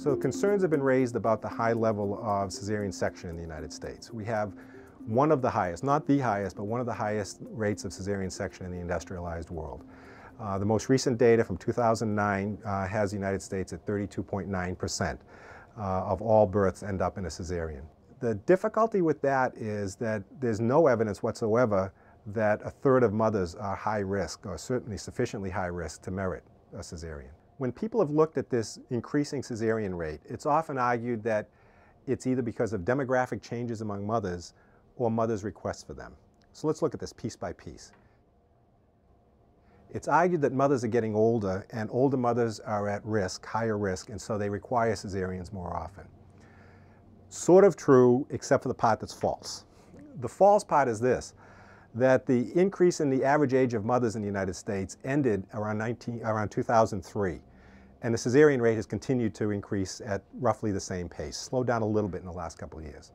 So concerns have been raised about the high level of cesarean section in the United States. We have one of the highest, not the highest, but one of the highest rates of cesarean section in the industrialized world. Uh, the most recent data from 2009 uh, has the United States at 32.9% uh, of all births end up in a cesarean. The difficulty with that is that there's no evidence whatsoever that a third of mothers are high risk or certainly sufficiently high risk to merit a cesarean. When people have looked at this increasing cesarean rate, it's often argued that it's either because of demographic changes among mothers or mothers' requests for them. So let's look at this piece by piece. It's argued that mothers are getting older and older mothers are at risk, higher risk, and so they require cesareans more often. Sort of true, except for the part that's false. The false part is this that the increase in the average age of mothers in the United States ended around, 19, around 2003. And the cesarean rate has continued to increase at roughly the same pace, slowed down a little bit in the last couple of years.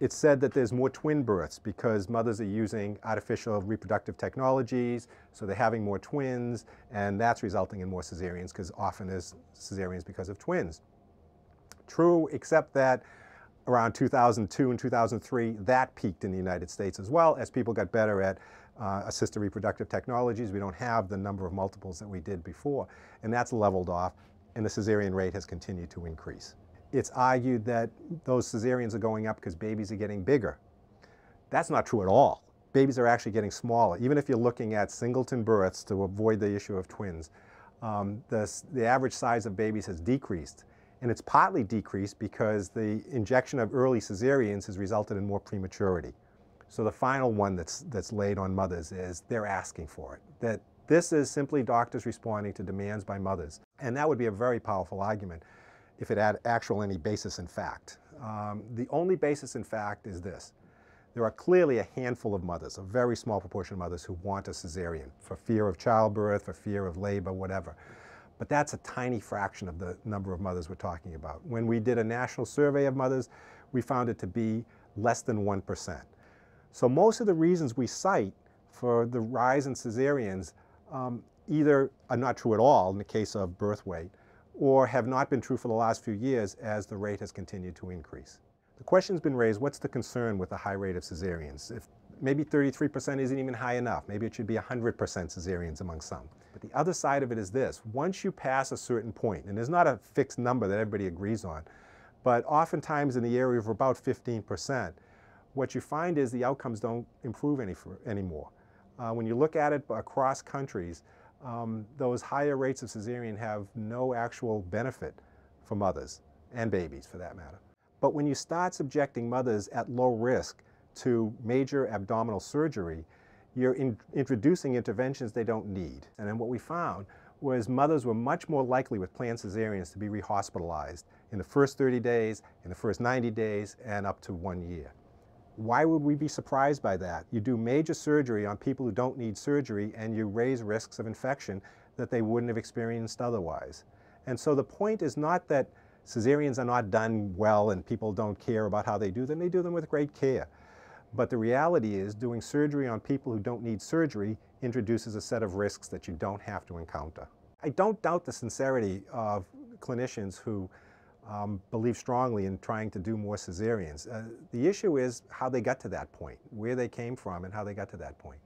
It's said that there's more twin births because mothers are using artificial reproductive technologies, so they're having more twins, and that's resulting in more cesareans because often there's cesareans because of twins. True, except that around 2002 and 2003, that peaked in the United States as well as people got better at uh, assisted reproductive technologies. We don't have the number of multiples that we did before, and that's leveled off, and the cesarean rate has continued to increase. It's argued that those cesareans are going up because babies are getting bigger. That's not true at all. Babies are actually getting smaller. Even if you're looking at singleton births to avoid the issue of twins, um, the, the average size of babies has decreased and it's partly decreased because the injection of early cesareans has resulted in more prematurity. So the final one that's, that's laid on mothers is they're asking for it. That this is simply doctors responding to demands by mothers. And that would be a very powerful argument if it had actual any basis in fact. Um, the only basis in fact is this. There are clearly a handful of mothers, a very small proportion of mothers who want a cesarean for fear of childbirth, for fear of labor, whatever. But that's a tiny fraction of the number of mothers we're talking about. When we did a national survey of mothers, we found it to be less than 1%. So most of the reasons we cite for the rise in cesareans um, either are not true at all in the case of birth weight, or have not been true for the last few years as the rate has continued to increase. The question's been raised, what's the concern with the high rate of cesareans? If maybe 33% isn't even high enough. Maybe it should be 100% cesareans among some. But the other side of it is this. Once you pass a certain point, and there's not a fixed number that everybody agrees on, but oftentimes in the area of about 15%, what you find is the outcomes don't improve any for, anymore. Uh, when you look at it across countries, um, those higher rates of cesarean have no actual benefit for mothers and babies for that matter. But when you start subjecting mothers at low risk to major abdominal surgery, you're in, introducing interventions they don't need. And then what we found was mothers were much more likely with planned cesareans to be rehospitalized in the first 30 days, in the first 90 days, and up to one year. Why would we be surprised by that? You do major surgery on people who don't need surgery and you raise risks of infection that they wouldn't have experienced otherwise. And so the point is not that cesareans are not done well and people don't care about how they do them. They do them with great care. But the reality is doing surgery on people who don't need surgery introduces a set of risks that you don't have to encounter. I don't doubt the sincerity of clinicians who um, believe strongly in trying to do more cesareans. Uh, the issue is how they got to that point, where they came from and how they got to that point.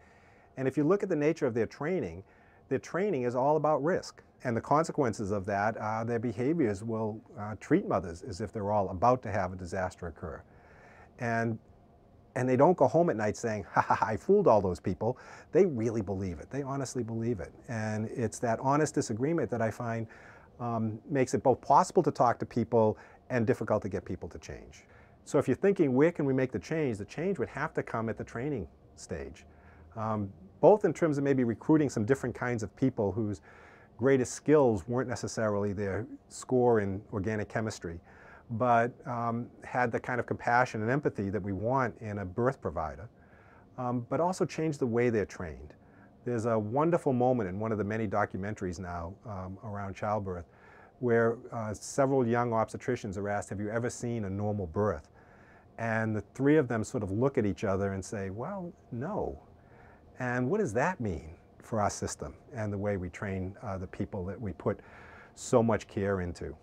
And if you look at the nature of their training, their training is all about risk. And the consequences of that are their behaviors will uh, treat mothers as if they're all about to have a disaster occur. And and they don't go home at night saying, ha ha, I fooled all those people. They really believe it. They honestly believe it. And it's that honest disagreement that I find um, makes it both possible to talk to people and difficult to get people to change. So if you're thinking, where can we make the change? The change would have to come at the training stage. Um, both in terms of maybe recruiting some different kinds of people whose greatest skills weren't necessarily their score in organic chemistry, but um, had the kind of compassion and empathy that we want in a birth provider, um, but also change the way they're trained. There's a wonderful moment in one of the many documentaries now um, around childbirth where uh, several young obstetricians are asked, have you ever seen a normal birth? And the three of them sort of look at each other and say, well, no. And what does that mean for our system and the way we train uh, the people that we put so much care into?